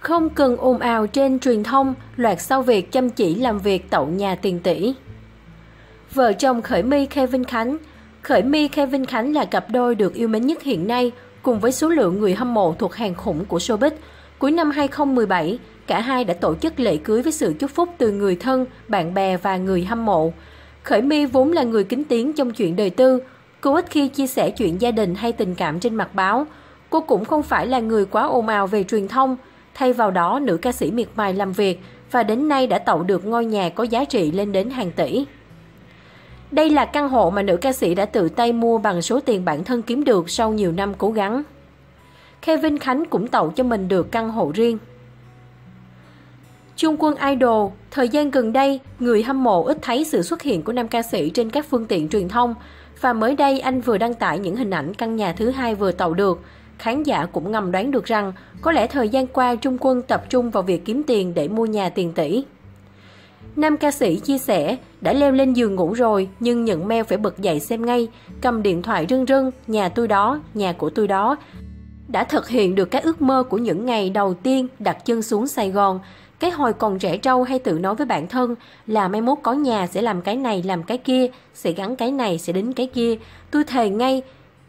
Không cần ồn ào trên truyền thông, loạt sau việc chăm chỉ làm việc tậu nhà tiền tỷ. Vợ chồng Khởi My Kevin Khánh Khởi My Kevin Khánh là cặp đôi được yêu mến nhất hiện nay, cùng với số lượng người hâm mộ thuộc hàng khủng của showbiz. Cuối năm 2017, cả hai đã tổ chức lễ cưới với sự chúc phúc từ người thân, bạn bè và người hâm mộ. Khởi My vốn là người kính tiếng trong chuyện đời tư. Cô ít khi chia sẻ chuyện gia đình hay tình cảm trên mặt báo. Cô cũng không phải là người quá ồn ào về truyền thông. Thay vào đó, nữ ca sĩ miệt mài làm việc và đến nay đã tậu được ngôi nhà có giá trị lên đến hàng tỷ. Đây là căn hộ mà nữ ca sĩ đã tự tay mua bằng số tiền bản thân kiếm được sau nhiều năm cố gắng. Kevin Khánh cũng tậu cho mình được căn hộ riêng. Trung quân Idol, thời gian gần đây, người hâm mộ ít thấy sự xuất hiện của nam ca sĩ trên các phương tiện truyền thông. Và mới đây anh vừa đăng tải những hình ảnh căn nhà thứ hai vừa tậu được. Khán giả cũng ngầm đoán được rằng có lẽ thời gian qua Trung quân tập trung vào việc kiếm tiền để mua nhà tiền tỷ. Nam ca sĩ chia sẻ, đã leo lên giường ngủ rồi nhưng nhận mail phải bật dậy xem ngay, cầm điện thoại rưng rưng, nhà tôi đó, nhà của tôi đó. Đã thực hiện được cái ước mơ của những ngày đầu tiên đặt chân xuống Sài Gòn. Cái hồi còn trẻ trâu hay tự nói với bản thân là mai mốt có nhà sẽ làm cái này làm cái kia, sẽ gắn cái này sẽ đến cái kia. Tôi thề ngay,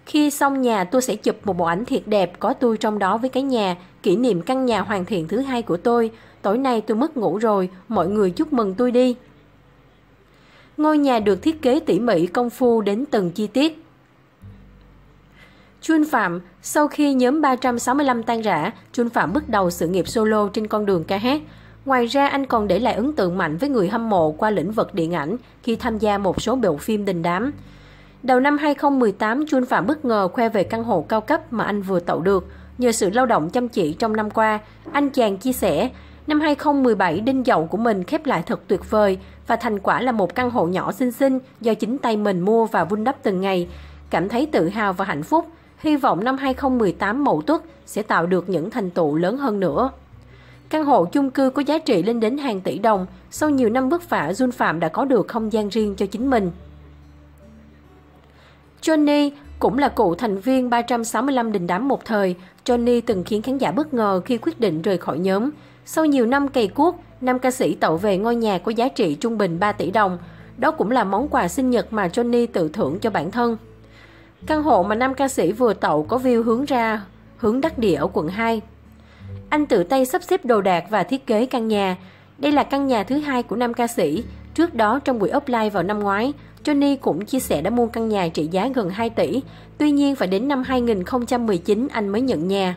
khi xong nhà tôi sẽ chụp một bộ ảnh thiệt đẹp có tôi trong đó với cái nhà, kỷ niệm căn nhà hoàn thiện thứ hai của tôi. Tối nay tôi mất ngủ rồi, mọi người chúc mừng tôi đi. Ngôi nhà được thiết kế tỉ mỉ công phu đến từng chi tiết. Chun Phạm, sau khi nhóm 365 tan rã, Chun Phạm bước đầu sự nghiệp solo trên con đường ca hát. Ngoài ra, anh còn để lại ấn tượng mạnh với người hâm mộ qua lĩnh vực điện ảnh khi tham gia một số bộ phim đình đám. Đầu năm 2018, Jun Phạm bất ngờ khoe về căn hộ cao cấp mà anh vừa tậu được. Nhờ sự lao động chăm chỉ trong năm qua, anh chàng chia sẻ, năm 2017 đinh dậu của mình khép lại thật tuyệt vời và thành quả là một căn hộ nhỏ xinh xinh do chính tay mình mua và vun đắp từng ngày. Cảm thấy tự hào và hạnh phúc, hy vọng năm 2018 Mậu Tuất sẽ tạo được những thành tựu lớn hơn nữa. Căn hộ chung cư có giá trị lên đến hàng tỷ đồng, sau nhiều năm vất vả, Jun Phạm đã có được không gian riêng cho chính mình. Johnny cũng là cựu thành viên 365 đình đám một thời. Johnny từng khiến khán giả bất ngờ khi quyết định rời khỏi nhóm. Sau nhiều năm cày cuốc, nam ca sĩ tậu về ngôi nhà có giá trị trung bình 3 tỷ đồng. Đó cũng là món quà sinh nhật mà Johnny tự thưởng cho bản thân. Căn hộ mà nam ca sĩ vừa tậu có view hướng ra hướng đắc địa ở quận 2. Anh tự tay sắp xếp đồ đạc và thiết kế căn nhà. Đây là căn nhà thứ hai của nam ca sĩ. Trước đó trong buổi offline vào năm ngoái, Johnny cũng chia sẻ đã mua căn nhà trị giá gần 2 tỷ, tuy nhiên phải đến năm 2019 anh mới nhận nhà.